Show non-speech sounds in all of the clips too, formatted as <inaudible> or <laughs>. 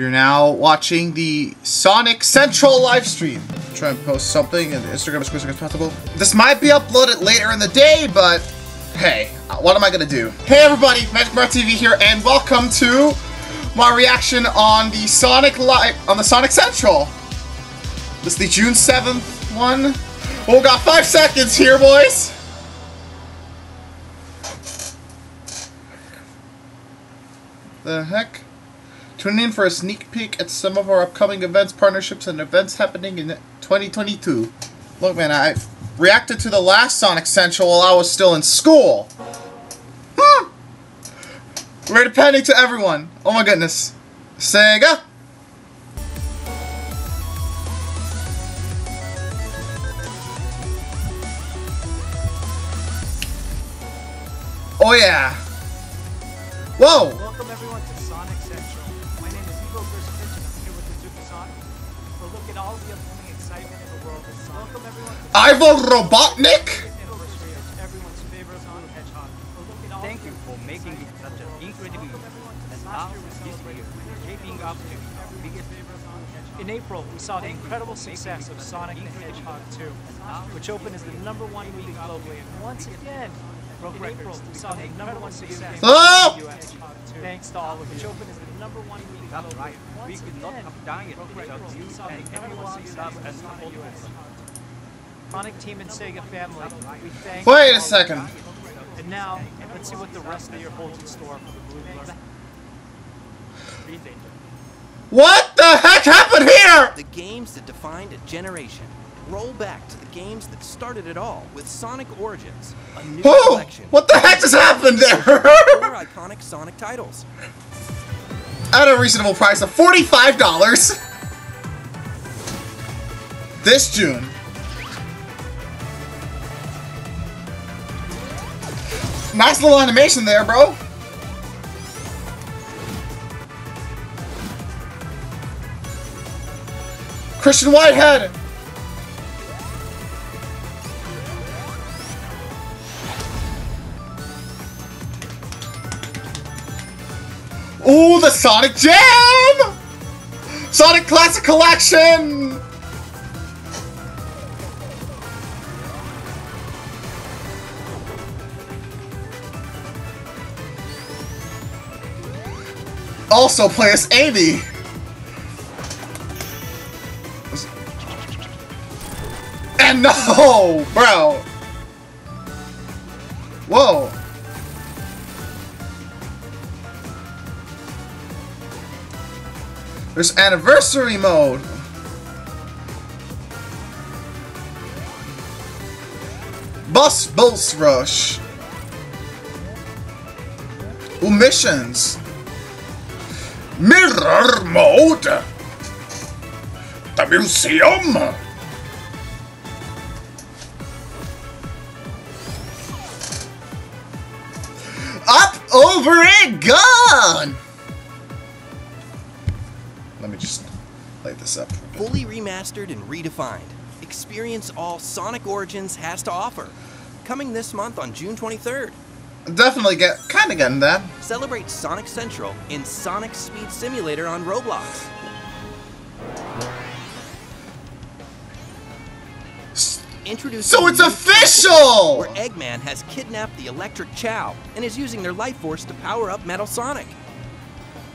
You're now watching the Sonic Central live stream. Try and post something in the Instagram as quick as possible. This might be uploaded later in the day, but hey, what am I gonna do? Hey everybody, Magic TV here, and welcome to my reaction on the Sonic Live on the Sonic Central. This is the June 7th one. Oh, got five seconds here, boys. The heck? Tune in for a sneak peek at some of our upcoming events, partnerships, and events happening in 2022. Look, man, I reacted to the last Sonic Central while I was still in school. Hmm. Rated panic to everyone. Oh my goodness. Sega. Oh yeah. Whoa. Welcome everyone to Sonic Central. My name is Evo Gersovich and I'm here with Azuka Sonic for a look at all the upcoming excitement in the world of Sonic. Welcome everyone. To Ivo Robotnik. the anniversary of everyone's favorite Sonic Hedgehog. For a look at all Thank you for making it such an incredible and now this year shaping up to be our biggest In April, we saw the incredible success of Sonic the Hedgehog 2, which opened as the number one movie globally, and once again broke records. We saw the number one success Oh! the US, thanks to all of it, which opened as the number one movie That's globally. right. and We could not have done it without you We saw the and incredible everyone success else of as Sonic well. US. Sonic Team and Sega family, we thank Wait you a second. And now, let's see what the rest of the year holds in store for the Blue Blur. What the heck happened here? The games that defined a generation. Roll back to the games that started it all with Sonic Origins, a new Oh, collection. what the heck just happened there? Four <laughs> iconic Sonic titles. At a reasonable price of $45. This June. Nice little animation there, bro. Christian Whitehead. Ooh, the Sonic Jam! Sonic Classic Collection! Also play as Amy. And no, <laughs> bro. Whoa. There's anniversary mode. Bus Boss Rush. Ooh, missions. Mirror mode. The museum. Up, over, and gone. Just light this up. Fully remastered and redefined. Experience all Sonic Origins has to offer. Coming this month on June 23rd. Definitely get kind of getting that. Celebrate Sonic Central in Sonic Speed Simulator on Roblox. Introducing So it's official! Where Eggman has kidnapped the Electric Chao and is using their life force to power up Metal Sonic.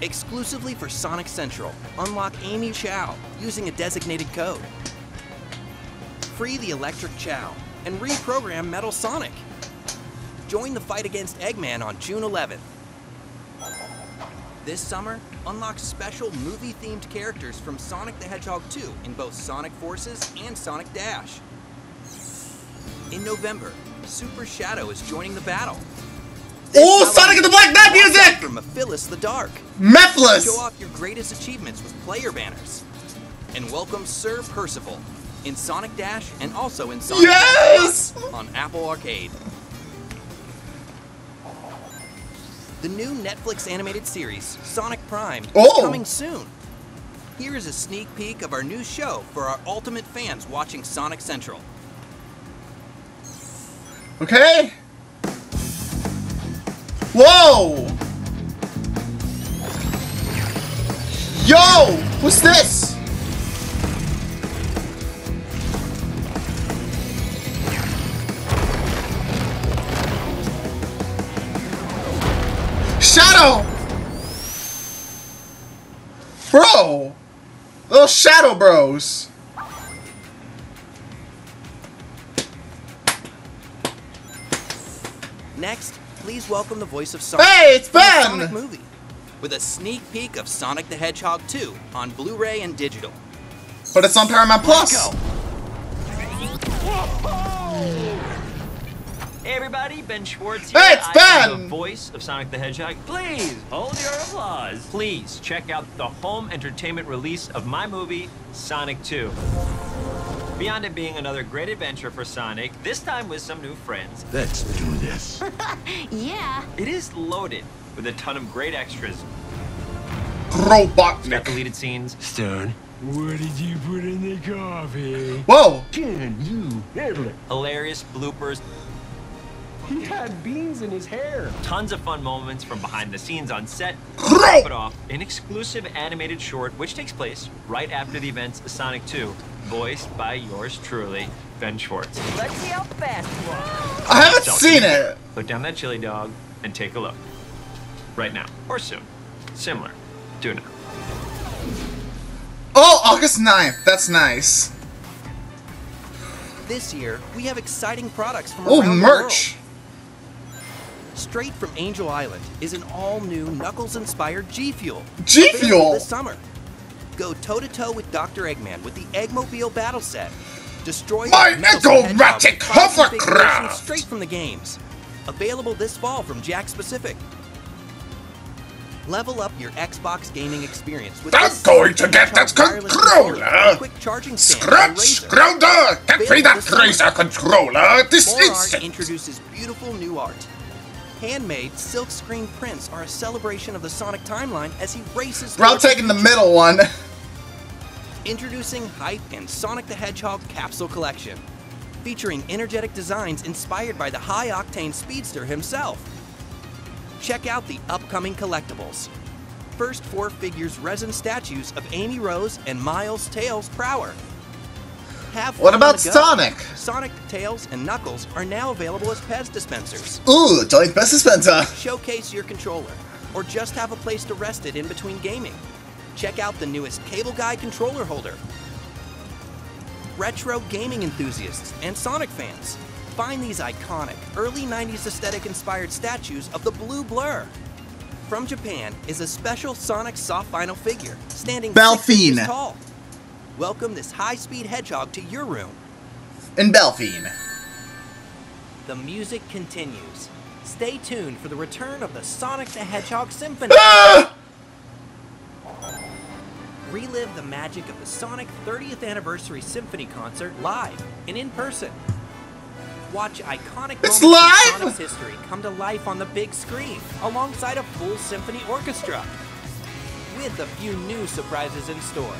Exclusively for Sonic Central, unlock Amy Chao using a designated code. Free the Electric Chao and reprogram Metal Sonic. Join the fight against Eggman on June 11th. This summer, unlock special movie-themed characters from Sonic the Hedgehog 2 in both Sonic Forces and Sonic Dash. In November, Super Shadow is joining the battle. Oh, Sonic and the Black Knight music! For Mephiles the Dark. Methless! Show off your greatest achievements with player banners. And welcome Sir Percival in Sonic Dash and also in Sonic Yes! Dash on Apple Arcade. The new Netflix animated series, Sonic Prime, is Oh. coming soon. Here is a sneak peek of our new show for our ultimate fans watching Sonic Central. Okay. Whoa! Yo! What's this? Shadow! Bro! Those Shadow Bros. Next, please welcome the voice of Sonic. Hey, it's the Ben! Sonic movie, with a sneak peek of Sonic the Hedgehog 2 on Blu-ray and digital. But it's on Paramount Plus. Go. Hey everybody, Ben Schwartz Hey, here. it's I am Ben! the voice of Sonic the Hedgehog. Please hold your applause. Please check out the home entertainment release of my movie, Sonic 2. Beyond it being another great adventure for Sonic, this time with some new friends, Let's do this. <laughs> Yeah. it is loaded with a ton of great extras. It's got Robotnik. deleted scenes, Stone. What did you put in the coffee? Whoa! Can you handle it? hilarious bloopers, He had beans in his hair. tons of fun moments from behind the scenes on set, top it off, an exclusive animated short which takes place right after the events of Sonic 2, voiced by yours truly, Ben Schwartz. Let's see how fast you are. I haven't So, seen it. Put down that chili dog and take a look. Right now, or soon. Similar. Do it now. Oh, August 9th. That's nice. This year, we have exciting products from Oh, around merch. Straight from Angel Island is an all-new Knuckles-inspired G Fuel. G Fuel This summer. Go toe-to-toe with Dr. Eggman with the Eggmobile Battle Set. Destroy My Metal Suit Hedgehog Eggomatic hovercraft. Straight from the games. Available this fall from Jakks Pacific. Level up your Xbox gaming experience with I'm going to get that controller. Quick charging stand and Scratch, razor. Grounder! Get me that Razer controller this More instant! introduces beautiful new art. Handmade silkscreen prints are a celebration of the Sonic timeline as he races. Bro, I'm taking the middle one. <laughs> Introducing Hype and Sonic the Hedgehog Capsule Collection, featuring energetic designs inspired by the high octane speedster himself. Check out the upcoming collectibles. First four figures resin statues of Amy Rose and Miles Tails Prower. Have What about. Sonic? Sonic, Tails, and Knuckles are now available as Pez dispensers. Ooh, joint best dispenser. Showcase your controller, or just have a place to rest it in between gaming. Check out the newest Cable Guy controller holder. Retro gaming enthusiasts and Sonic fans, find these iconic, early 90s aesthetic inspired statues of the Blue Blur. From Japan is a special Sonic soft vinyl figure, standing six tall. Welcome this high speed hedgehog to your room. In Belfine. The music continues. Stay tuned for the return of the Sonic the Hedgehog Symphony. Ah! Relive the magic of the Sonic 30th Anniversary Symphony Concert live and in person. Watch iconic It's moments live? Sonic's history come to life on the big screen alongside a full symphony orchestra. With a few new surprises in store.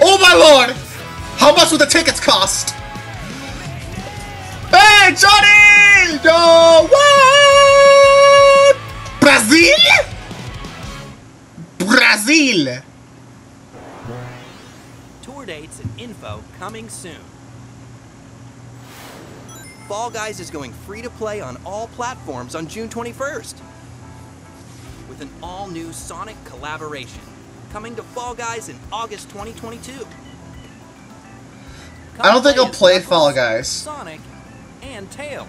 Oh my lord! How much would the tickets cost? Hey, Johnny! Yo, what? Brazil? Brazil! Tour dates and info coming soon. Fall Guys is going free to play on all platforms on June 21st. With an all new Sonic collaboration coming to Fall Guys in August 2022. I don't think I'll play Fall Guys. Sonic, and Tails.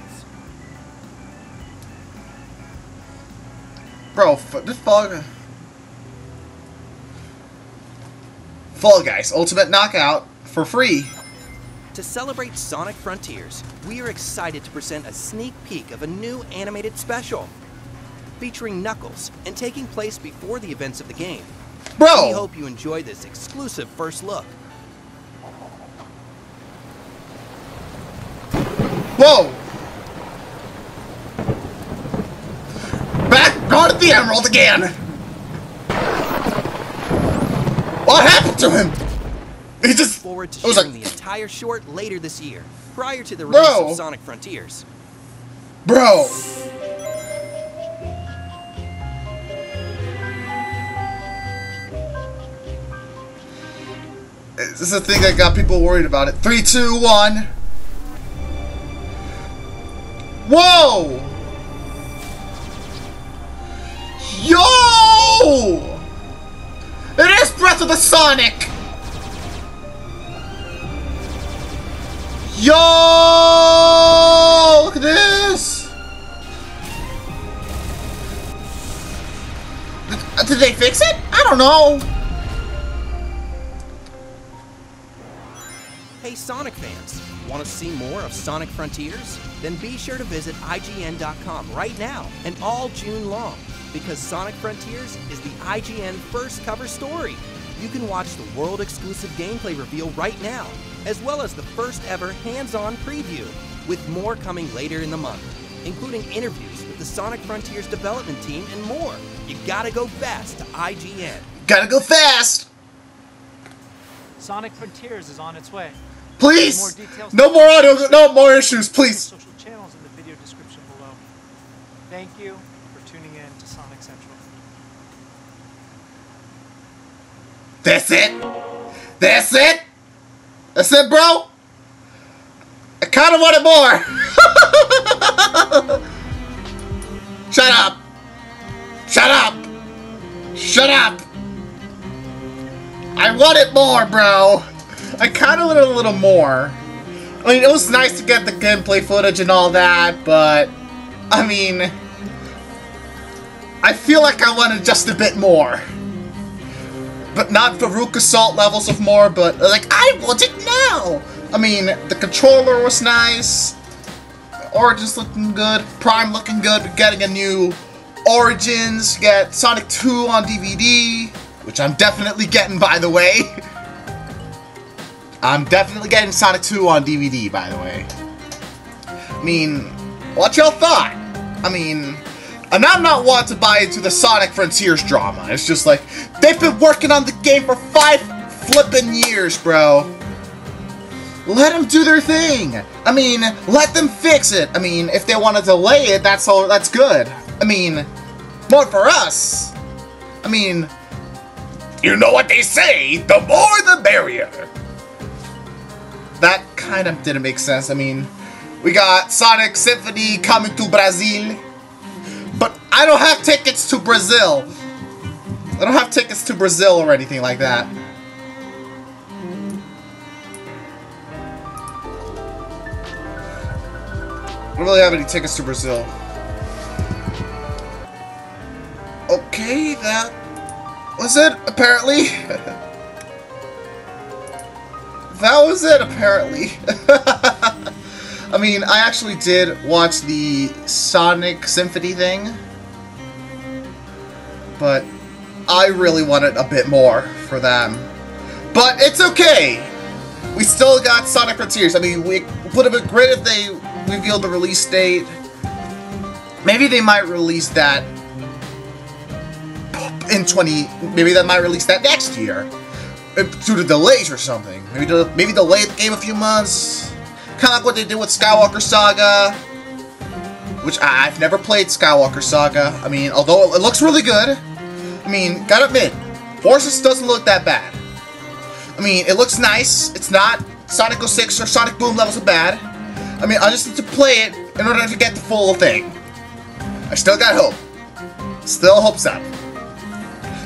Bro, this Fall. Fall Guys Ultimate Knockout for free. To celebrate Sonic Frontiers, we are excited to present a sneak peek of a new animated special featuring Knuckles and taking place before the events of the game. We hope you enjoy this exclusive first look. Whoa! Back guarded the Emerald again! What happened to him? He just. Forward to sharing like, the entire short later this year, prior to the release Bro. of Sonic Frontiers. bro. This is the thing that got people worried about it. Three, two, one. Whoa! Yo! It is Breath of the Sonic! Yo! Look at this! Did, they fix it? I don't know. Hey Sonic fans, want to see more of Sonic Frontiers? Then be sure to visit IGN.com right now and all June long, because Sonic Frontiers is the IGN first cover story. You can watch the world exclusive gameplay reveal right now, as well as the first ever hands on preview, with more coming later in the month, including interviews with the Sonic Frontiers development team and more. You gotta go fast to IGN. Gotta go fast! Sonic Frontiers is on its way. Please! More No more audio, no more issues, please! Social channels in the video description below. Thank you for tuning in to Sonic Central. That's it? That's it? That's it, bro? I kinda wanted more! <laughs> Shut up! Shut up! Shut up! I want it more, bro! I kinda wanted a little more. I mean, it was nice to get the gameplay footage and all that, but... I mean... I feel like I wanted just a bit more but not Farouk Assault levels of more, but like, I want it now! I mean, the controller was nice, Origins looking good, Prime looking good, we're getting a new Origins, get Sonic 2 on DVD, which I'm definitely getting, by the way. <laughs> I'm definitely getting Sonic 2 on DVD, by the way. I mean, what y'all thought? I mean, and I'm not one to buy into the Sonic Frontiers drama. It's just like, they've been working on the game for five flippin' years, bro. Let them do their thing. I mean, let them fix it. I mean, if they want to delay it, that's all. That's good. I mean, more for us. I mean, you know what they say: the more the merrier. That kind of didn't make sense. I mean, we got Sonic Symphony coming to Brazil. But I don't have tickets to Brazil. I don't have tickets to Brazil or anything like that. I don't really have any tickets to Brazil. Okay, that was it, apparently. <laughs> that was it, apparently. <laughs> I mean, I actually did watch the Sonic Symphony thing, but I really wanted a bit more for them. But it's okay. We still got Sonic Frontiers. I mean, we would have been great if they revealed the release date. Maybe they might release that in 20. Maybe they might release that next year due to delays or something. Maybe maybe delay the game a few months. Kind of like what they did with Skywalker Saga, which I've never played Skywalker Saga. I mean, although it looks really good, I mean, gotta admit, Forces doesn't look that bad. I mean, it looks nice. It's not Sonic 06 or Sonic Boom levels of bad. I mean, I just need to play it in order to get the full thing. I still got hope. Still hope's up.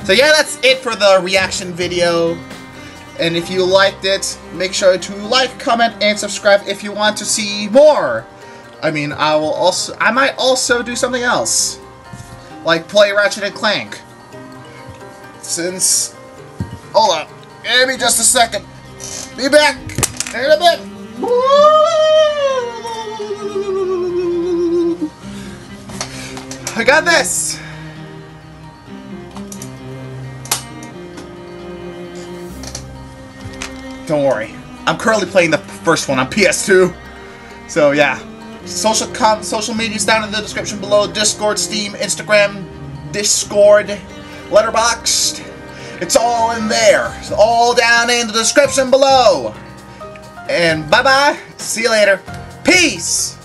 So yeah, that's it for the reaction video. And if you liked it, make sure to like, comment, and subscribe if you want to see more. I mean, I will also, I might also do something else. Like play Ratchet and Clank. Since, hold on, give me just a second. Be back in a bit. I got this. Don't worry. I'm currently playing the first one on PS2. So yeah. Social com social media's down in the description below. Discord, Steam, Instagram, Discord, Letterboxd. It's all in there. It's all down in the description below. And bye-bye. See you later. Peace.